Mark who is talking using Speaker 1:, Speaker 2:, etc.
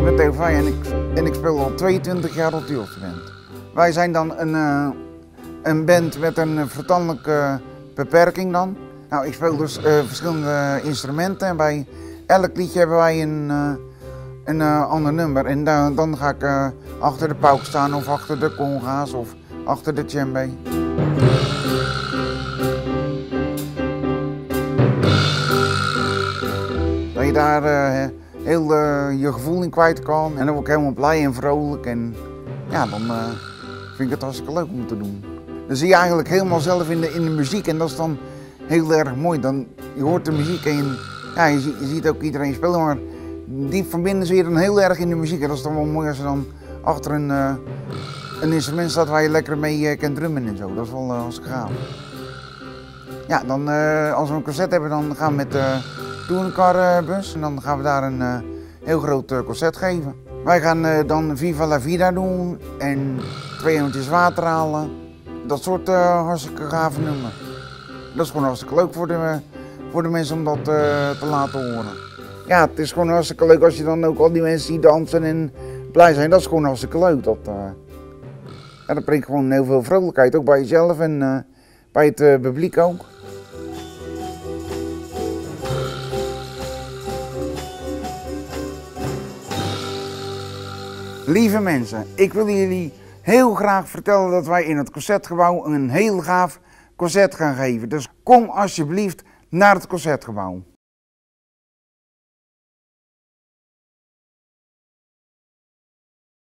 Speaker 1: ik ben Theo Vrij en ik, en ik speel al 22 jaar op de. Wij zijn dan een, uh, een band met een verstandelijke beperking dan. Nou, ik speel dus uh, verschillende instrumenten en bij elk liedje hebben wij een, een ander nummer. En dan, dan ga ik achter de pauk staan of achter de conga's of achter de djembe. Dat je daar heel uh, je gevoel in kwijt kan. En dan word ik helemaal blij en vrolijk. En ja, dan uh, vind ik het hartstikke leuk om te doen. Dan zie je eigenlijk helemaal zelf in de, in de muziek. En dat is dan heel erg mooi. Dan, je hoort de muziek en ja, je, ziet, ook iedereen spelen. Maar die verbinden ze je dan heel erg in de muziek. En dat is dan wel mooi als je dan achter een, uh, een instrument staat waar je lekker mee kan drummen en zo. Dat is wel hartstikke gaaf. Ja, dan als we een concert hebben, dan gaan we met touringcarbus. En dan gaan we daar een uh, heel groot uh, concert geven. Wij gaan dan Viva la Vida doen en twee handjes water halen. Dat soort hartstikke gave nummer. Dat is gewoon hartstikke leuk voor de, voor de mensen om dat te laten horen. Ja, het is gewoon hartstikke leuk als je dan ook al die mensen ziet dansen en blij zijn. Dat is gewoon hartstikke leuk. Dat, ja, dat brengt gewoon heel veel vrolijkheid, ook bij jezelf en bij het publiek ook. Lieve mensen, ik wil jullie heel graag vertellen dat wij in het Concertgebouw een heel gaaf concert gaan geven. Dus kom alsjeblieft naar het Concertgebouw.